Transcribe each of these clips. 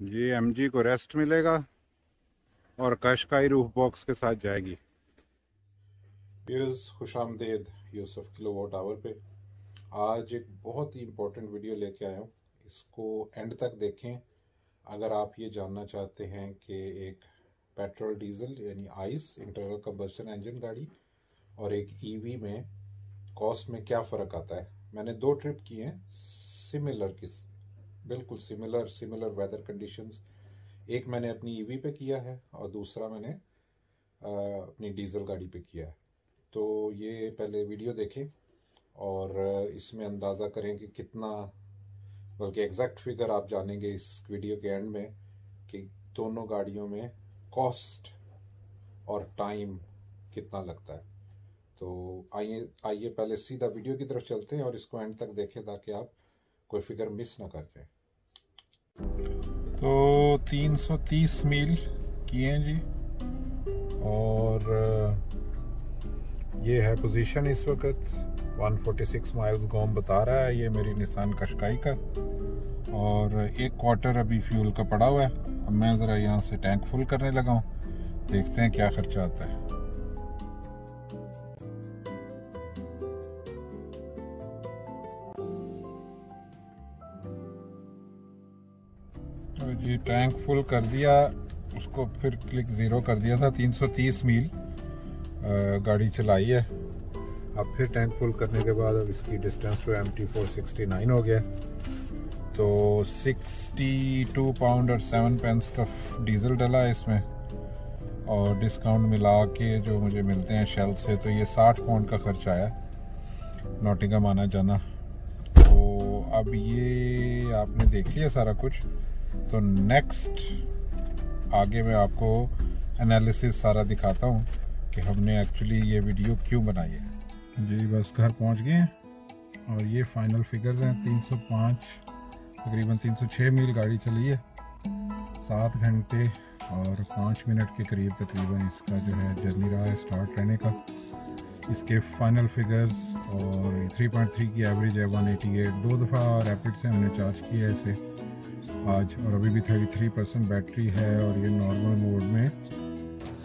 G M को rest मिलेगा और कशकाई रूफ बॉक्स के साथ जाएगी। खुश आमदेद यूसफ किलो वॉट आवर पे। आज एक बहुत ही इम्पोर्टेंट वीडियो लेके आया हूँ। इसको एंड तक देखें। अगर आप ये जानना चाहते हैं कि एक पेट्रोल डीजल यानी आइस इंटरनल कंबस्टन इंजन गाड़ी और एक ईवी e में कॉस्ट में क्या फ़र्क आता है। मैंने दो ट्रिप किए हैं सिमिलर किस बिल्कुल सिमिलर सिमिलर वेदर कंडीशंस एक मैंने अपनी ईवी e पे किया है और दूसरा मैंने अपनी डीजल गाड़ी पे किया है। तो ये पहले वीडियो देखें और इसमें अंदाज़ा करें कि कितना, बल्कि एग्जैक्ट फिगर आप जानेंगे इस वीडियो के एंड में कि दोनों गाड़ियों में कॉस्ट और टाइम कितना लगता है। तो आइए आइए पहले सीधा वीडियो की तरफ़ चलते हैं और इसको एंड तक देखें ताकि आप कोई फिगर मिस ना कर जाए। तो 330 मील किए हैं जी। और, ये है पोजीशन इस वक्त। 146 माइल्स गोम बता रहा है, ये मेरी निशान कशकाई का। और एक क्वार्टर अभी फ्यूल का पड़ा हुआ है। अब मैं ज़रा यहाँ से टैंक फुल करने लगा हूँ। देखते हैं क्या खर्चा आता है। तो जी टैंक फुल कर दिया, उसको फिर क्लिक ज़ीरो कर दिया था 330 मील गाड़ी चलाई है। अब फिर टैंक फुल करने के बाद अब इसकी डिस्टेंस तो एम टी फोर हो गया। तो सिक्सटी टू पाउंड और सेवन पेंस का डीजल डला है इसमें। और डिस्काउंट मिला के जो मुझे मिलते हैं शेल से तो ये साठ पाउंड का खर्च आया नोटिंगम आना जाना। तो अब ये आपने देख लिया सारा कुछ। तो नेक्स्ट आगे मैं आपको एनालिसिस सारा दिखाता हूँ कि हमने एक्चुअली ये वीडियो क्यों बनाई है। जी, बस घर पहुँच गए हैं और ये फाइनल फिगर्स हैं। 305 तकरीबन 306 मील गाड़ी चली है। सात घंटे और पाँच मिनट के करीब तकरीबन इसका जो है जर्नी रहा है स्टार्ट रहने का। इसके फाइनल फिगर्स और 3.3 की एवरेज है 188 दो दफ़ा रैपिड से हमने चार्ज किया है इसे। आज और अभी भी 33 परसेंट बैटरी है और ये नॉर्मल मोड में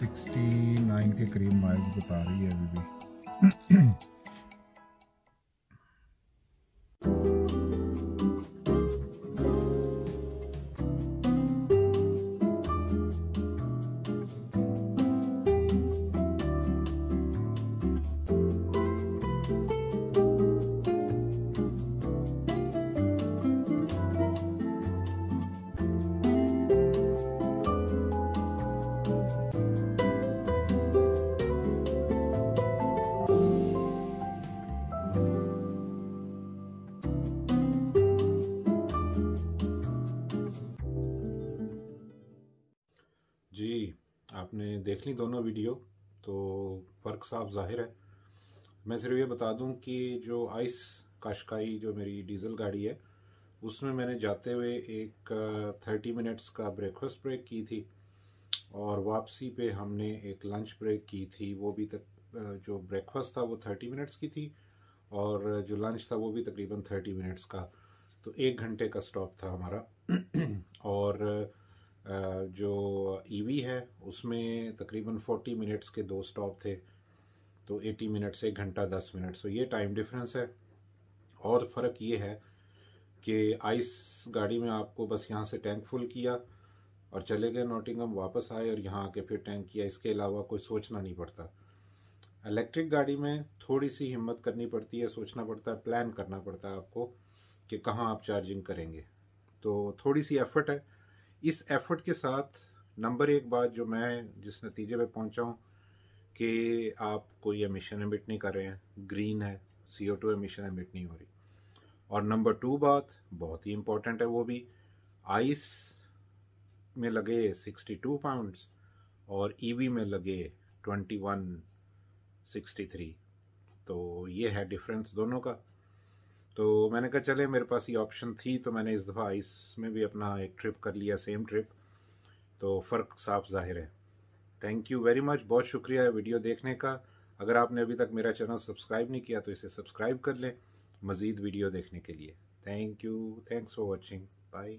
69 के करीब माइल्स बता रही है अभी भी। आपने देख ली दोनों वीडियो तो फ़र्क साफ़ ज़ाहिर है। मैं सिर्फ़ ये बता दूँ कि जो आइस काशकाई, जो मेरी डीजल गाड़ी है, उसमें मैंने जाते हुए एक थर्टी मिनट्स का ब्रेकफास्ट ब्रेक की थी और वापसी पे हमने एक लंच ब्रेक की थी। वो भी तक जो ब्रेकफास्ट था वो थर्टी मिनट्स की थी और जो लंच था वो भी तकरीबन थर्टी मिनट्स का। तो एक घंटे का स्टॉप था हमारा। और e है, उसमें तकरीबन 40 मिनट्स के दो स्टॉप थे तो 80 मिनट से एक घंटा 10 मिनट सो ये टाइम डिफरेंस है। और फ़र्क ये है कि आइस गाड़ी में आपको बस यहाँ से टैंक फुल किया और चले गए नोटिंगम वापस आए और यहाँ आके फिर टैंक किया। इसके अलावा कोई सोचना नहीं पड़ता। इलेक्ट्रिक गाड़ी में थोड़ी सी हिम्मत करनी पड़ती है, सोचना पड़ता है प्लान करना पड़ता है आपको कि कहाँ आप चार्जिंग करेंगे। तो थोड़ी सी एफर्ट है। इस एफर्ट के साथ नंबर एक बात जो मैं जिस नतीजे पे पहुँचा हूँ कि आप कोई एमिशन एमिट नहीं कर रहे हैं ग्रीन है C O two emission emit नहीं हो रही। और नंबर टू बात, बहुत ही इम्पोर्टेंट है वो भी आइस में लगे सिक्सटी टू पाउंड्स और ईवी e में लगे ट्वेंटी वन सिक्सटी थ्री तो ये है डिफरेंस दोनों का। तो मैंने कहा, चले, मेरे पास ये ऑप्शन थी तो मैंने इस दफ़ा आइस में भी अपना एक ट्रिप कर लिया सेम ट्रिप तो फ़र्क साफ़ ज़ाहिर है। थैंक यू वेरी मच बहुत शुक्रिया वीडियो देखने का। अगर आपने अभी तक मेरा चैनल सब्सक्राइब नहीं किया तो इसे सब्सक्राइब कर लें मज़ीद वीडियो देखने के लिए। Thank you thanks for watching bye